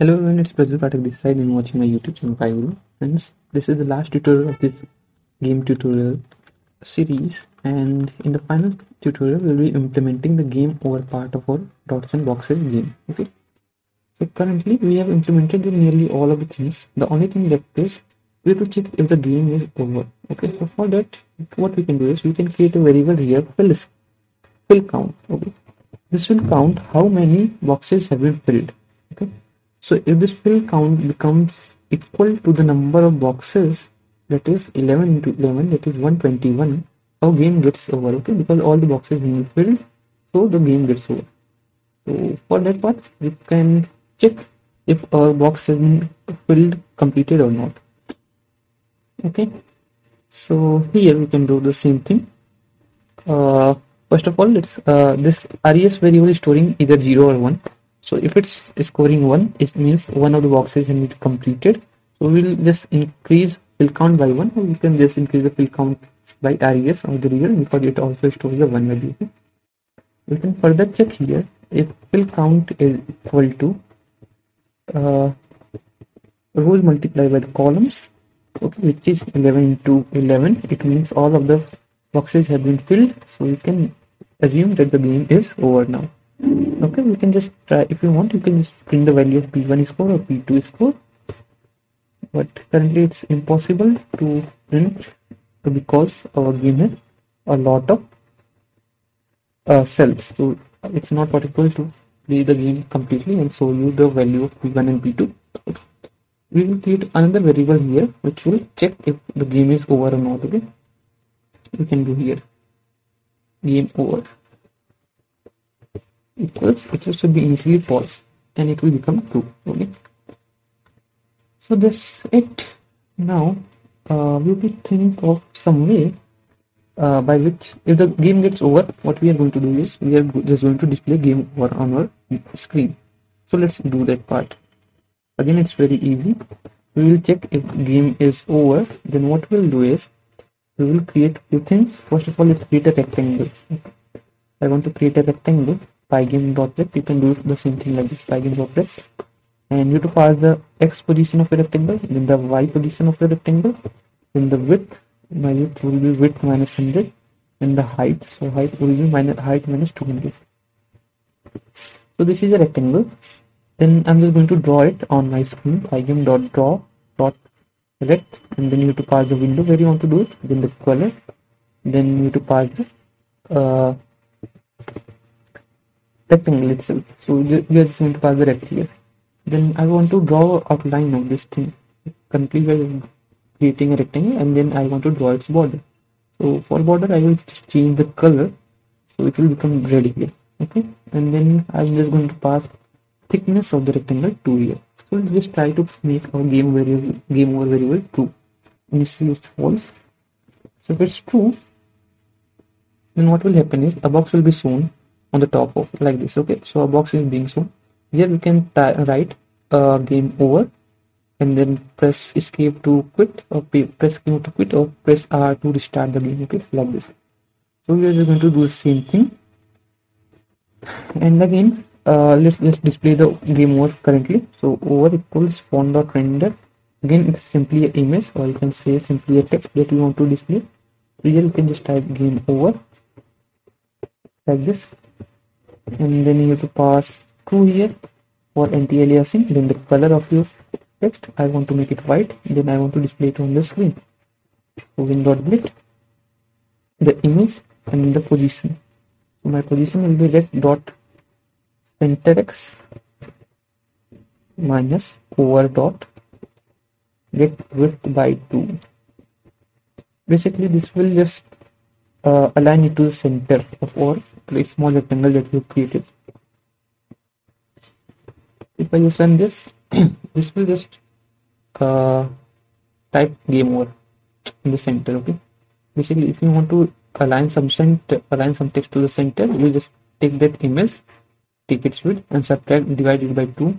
Hello everyone, it's Prajjwal Pathak this side and watching my YouTube channel pyGuru. Friends, this is the last tutorial of this game tutorial series and in the final tutorial we'll be implementing the game over part of our dots and boxes game. Okay. So currently we have implemented nearly all of the things. The only thing left is we have to check if the game is over. Okay, so for that what we can do is we can create a variable here fill fill count. Okay. This will count how many boxes have been filled. So if this fill count becomes equal to the number of boxes that is 11 into 11 that is 121 our game gets over okay? Because all the boxes been filled so the game gets over. So for that part we can check if our box has been filled completed or not okay? So here we can do the same thing. Uh, first of all let's uh, this res variable is storing either 0 or 1 so if it's scoring 1 it means one of the boxes has been completed. So we'll just increase fill count by 1 or we can just increase the fill count by res of the real because it also stores the 1 value. We can further check here. If fill count is equal to uh, rows multiplied by the columns okay which is 11 to 11 it means all of the boxes have been filled. So we can assume that the game is over now okay we can just try. If you want you can just print the value of p1 score or p2 score. But currently it's impossible to print because our game has a lot of uh, cells. So it's not possible to play the game completely and show you the value of p1 and p2 we will create another variable here which will check if the game is over or not okay? We can do here. Game over equals it should be initially false and it will become true okay? So that's it. Now uh, we will think of some way uh, by which if the game gets over what we are going to do is we are just going to display game over on our screen. So let's do that part. Again it's very easy. We will check if game is over. Then what we'll do is we will create few things. First of all let's create a rectangle. I want to create a rectangle pygame.Rect you can do the same thing like this pygame.Rect and you to pass the x position of the rectangle then the y position of the rectangle then the width my width will be width minus 100 and the height. So height will be minus height minus 200 so this is a rectangle. Then i'm just going to draw it on my screen pygame dot draw dot rect. And then you have to pass the window where you want to do it then the color. Then you have to pass the uh, rectangle itself so you are just going to pass the rect here. Then I want to draw outline of this thing. We are creating a rectangle and then I want to draw its border. So for border I will just change the color so it will become red here okay? And then I'm just going to pass thickness of the rectangle to here. So let's just try to make our game variable game over variable true initially it's false. So if it's true then what will happen is a box will be shown on the top of like this okay? So a box is being shown. Here we can write uh, game over and then press escape to quit or press escape to quit or press R to restart the game okay? Like this. So we are just going to do the same thing. And again uh, let's just display the game over currently. So over equals font dot render. Again it's simply an image or you can say simply a text that you want to display. Here you can just type game over. Like this and then you have to pass true here for anti-aliasing. Then the color of your text I want to make it white. Then I want to display it on the screen. So win dot the image and the position. So my position will be rect dot center x minus over dot get width by 2 basically this will just uh, align it to the center of our small rectangle that have created. If I just run this, this will just uh, type game over in the center. Okay. Basically, if you want to align some center, align some text to the center, you just take that image, take its width, and subtract divide it by two,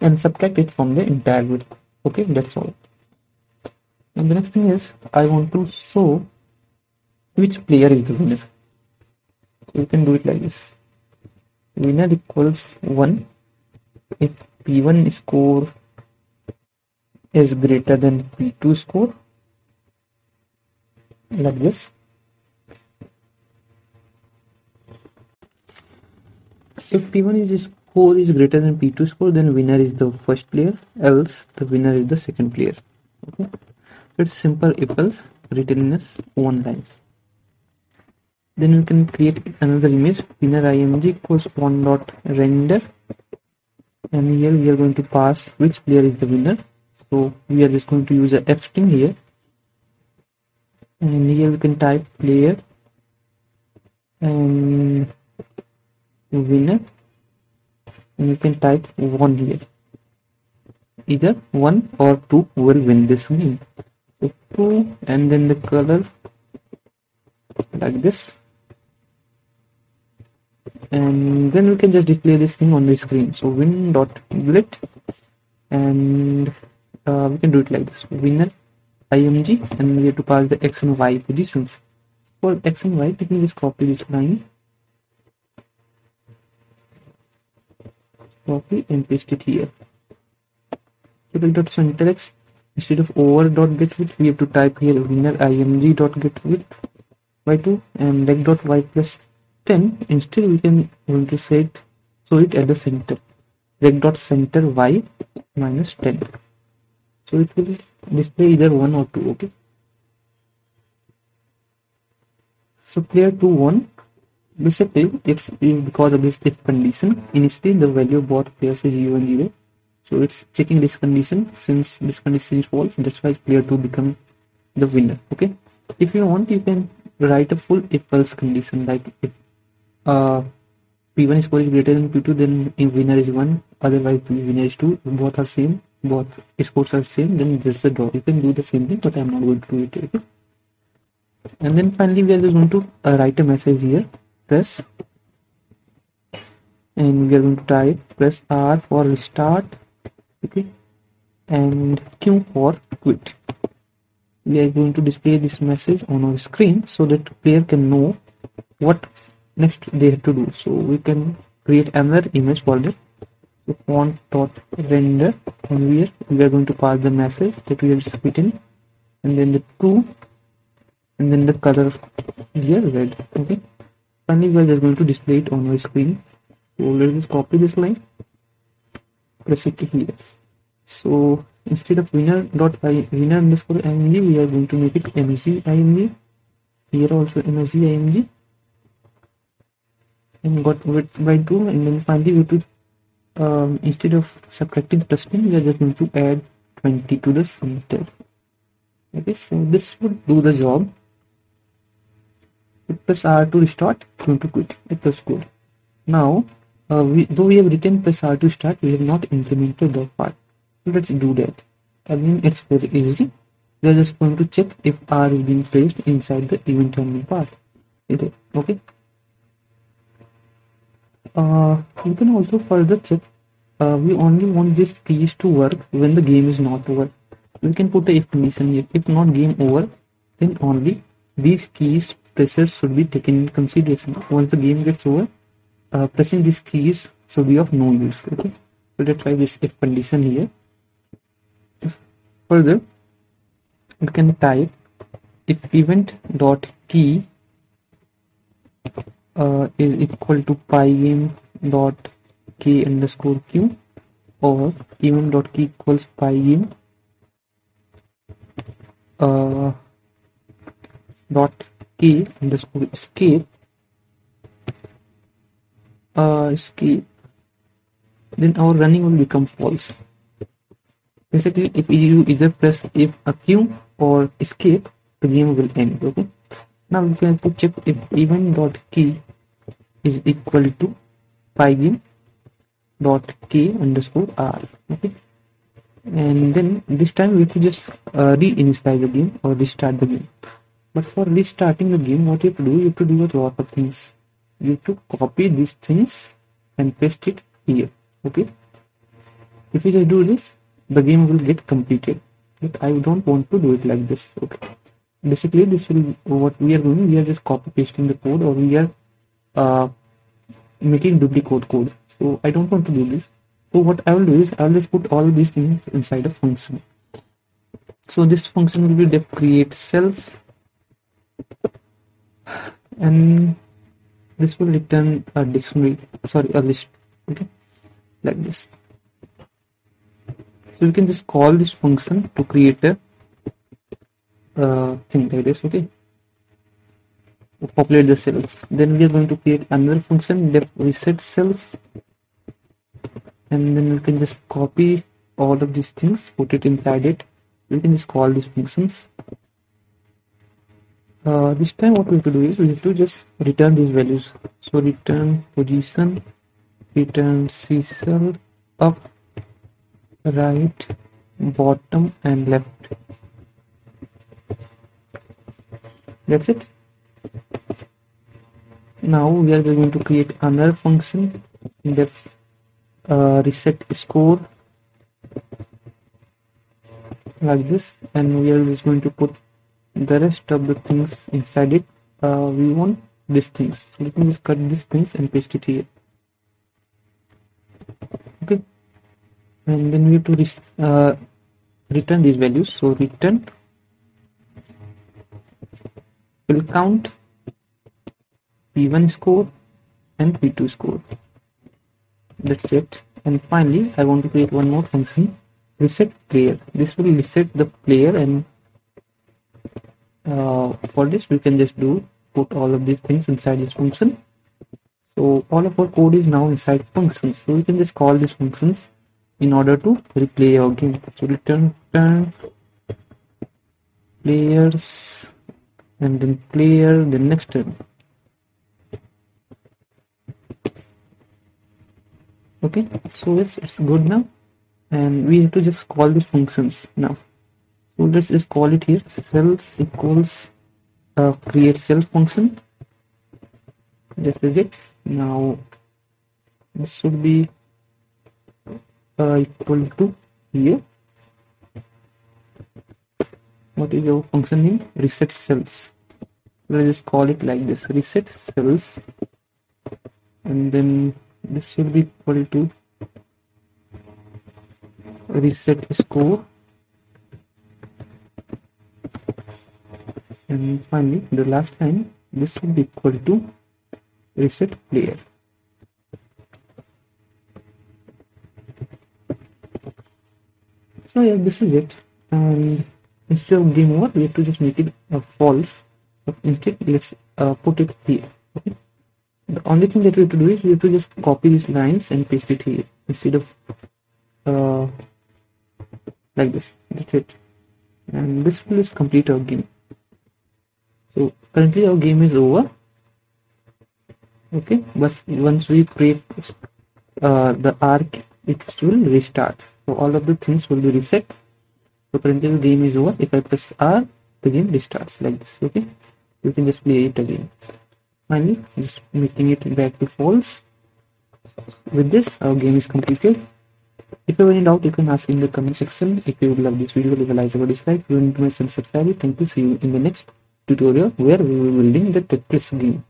and subtract it from the entire width. Okay, that's all. And the next thing is I want to show which player is the winner you can do it like this. Winner equals 1 if P1 score is greater than P2 score like this. If P1 is score is greater than P2 score then winner is the first player else the winner is the second player. Okay? It's simple if else written in this one line then we can create another image. Winner img equals one dot render. And here we are going to pass which player is the winner. So we are just going to use a f string here. And here we can type player and winner. And you can type one here. Either one or two will win this game. So two and then the color like this and then we can just display this thing on the screen. So win dot blit and uh, we can do it like this. Winner img and we have to pass the x and y positions. For x and y let me just copy this line. Copy and paste it here. Table dot center x instead of over dot get width we have to type here winner img dot get width y2 and leg dot y plus 10 instead we can going to set so it at the center. Rect dot center y minus 10 so it will display either 1 or 2 okay? So player 2 1 basically it's because of this if condition. Initially the value of both players is 0 and 0 so it's checking this condition. Since this condition is false that's why player 2 become the winner okay? If you want you can write a full if else condition like if uh, P1 score is greater than P2 then if winner is 1 otherwise winner is 2 both are same. Both scores are same. Then there's a draw. You can do the same thing but I'm not going to do it okay? And then finally we are just going to uh, write a message here. Press. And we are going to type press R for restart okay? And Q for quit. We are going to display this message on our screen so that player can know what next they have to do. So we can create another image folder. So font dot render. And here we are going to pass the message that we have written. And then the two. And then the color here red. Okay. Finally we are just going to display it on our screen. So let's just copy this line. Press it here. So instead of winner dot i winner underscore img we are going to make it mg img here also mg img and got by 2 and then finally we to um, instead of subtracting the plus 10 we are just going to add 20 to the center. Okay so this would do the job. Hit press R to restart going to quit it was good now uh, we, though we have written press R to start we have not implemented that part. So let's do that. Again it's very easy. We are just going to check if R is being placed inside the event terminal part. Okay uh, you can also further check uh, we only want this keys to work when the game is not over. We can put a if condition here. If not game over then only these keys presses should be taken in consideration. Once the game gets over uh, pressing these keys should be of no use okay? So let's try this if condition here. Further we can type if event dot key uh, is equal to pygame dot k underscore q or event dot key equals pygame uh, dot k underscore escape uh, escape then our running will become false. Basically if you either press if a q or escape the game will end okay now we can check if event dot key is equal to pygame dot k underscore r okay? And then this time we have to just uh, reinitialize the game or restart the game. But for restarting the game what you have to do you have to do a lot of things. You have to copy these things and paste it here okay? If you just do this the game will get completed. But i don't want to do it like this okay basically this will what we are doing we are just copy pasting the code or we are uh, making duplicate code. So I don't want to do this. So what I will do is I will just put all these things inside a function. So this function will be def create cells and this will return a dictionary sorry a list okay like this. So we can just call this function to create a uh, thing like this okay populate the cells. Then we are going to create another function def reset cells. And then we can just copy all of these things put it inside it. We can just call these functions. Uh, this time what we have to do is we have to just return these values. So return position return c cell up right bottom and left that's it. Now we are going to create another function in the uh, reset score like this. And we are just going to put the rest of the things inside it. Uh, we want these things. So let me just cut these things and paste it here. Okay. And then we have to uh, return these values. So return will count p1 score and p2 score. That's it. And finally I want to create one more function reset player. This will reset the player and uh, for this we can just do put all of these things inside this function. So all of our code is now inside functions. So we can just call these functions in order to replay our game. So return turn players and then clear the next turn okay so it's, it's good now. And we have to just call the functions now. So let's just call it here. Cells equals uh, create cell function. This is it. Now this should be uh, equal to here what is your function name reset cells. Let's just call it like this reset cells. And then this should be equal to reset score. And finally the last line this should be equal to reset player so yeah this is it. And instead of game over we have to just make it a false. But instead let's uh, put it here okay? The only thing that we have to do is we have to just copy these lines and paste it here instead of uh, like this. That's it. And this will just complete our game. So currently our game is over okay? But once we break uh, the arc it will restart. So all of the things will be reset so currently the game is over. If i press r the game restarts like this okay? You can just play it again. Finally just making it back to false. With this our game is completed. If you have any doubt you can ask in the comment section. If you would love this video leave a like or dislike. You want to subscribe thank you. See you in the next tutorial where we will be building the tetris game